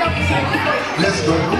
Let's go.